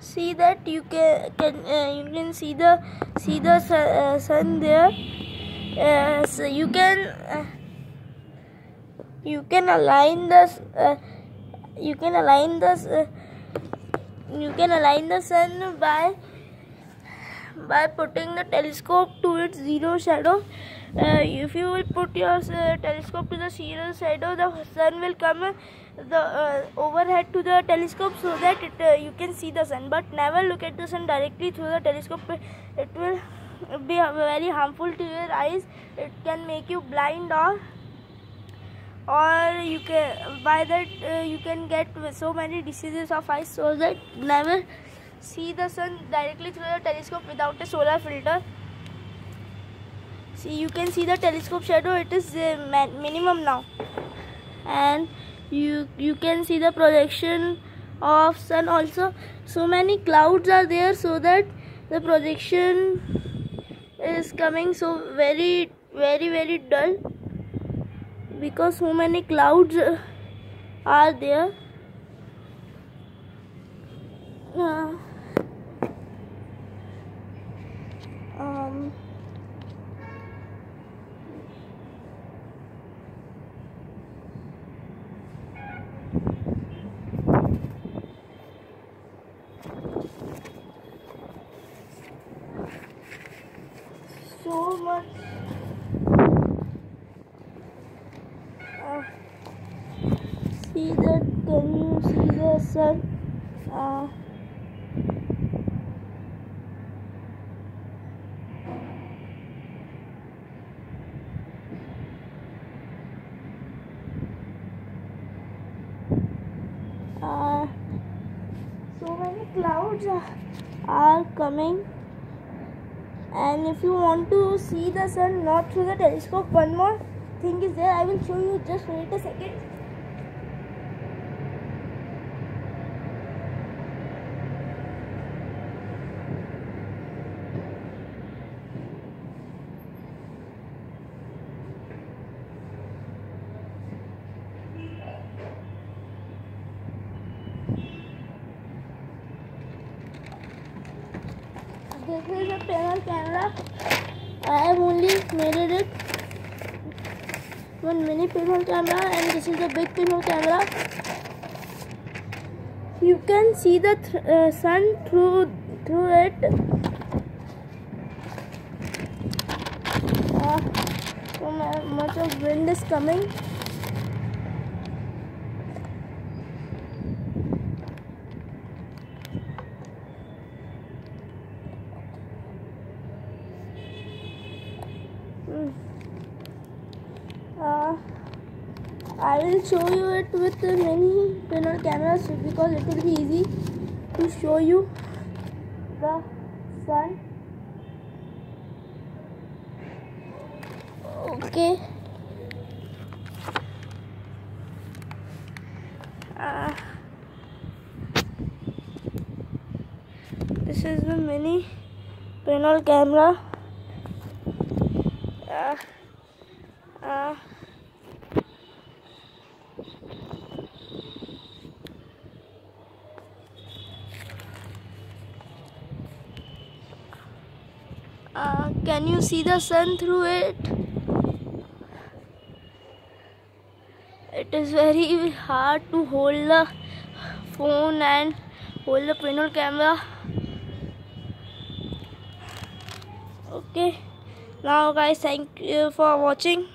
see that you can, can uh, you can see the see the sun, uh, sun there. Uh, so you can uh, you can align the uh, you can align the uh, you can align the sun by by putting the telescope to its zero shadow uh, if you will put your uh, telescope to the zero shadow the sun will come uh, the uh, overhead to the telescope so that it, uh, you can see the sun. But never look at the sun directly through the telescope. It will be very harmful to your eyes. It can make you blind or or you can by that uh, you can get so many diseases of eyes so that never see the sun directly through the telescope without a solar filter see you can see the telescope shadow it is uh, minimum now. And you you can see the projection of sun also. So many clouds are there so that the projection is coming so very very very dull because so many clouds are there uh, um, so much. Uh, see that can you see the sun. Uh, uh, so many clouds are coming and if you want to see the sun not through the telescope one more thing is there. I will show you. Just wait a second one mini pinhole camera and this is a big pinhole camera you can see the th uh, sun through through it uh, so much of wind is coming uh, I will show you it with the many pinhole cameras because it will be easy to show you the sun. Okay. Uh, this is the mini pinhole camera. Uh, uh, uh, can you see the sun through it? It is very hard to hold the phone and hold the pinhole camera. Okay. Now guys thank you for watching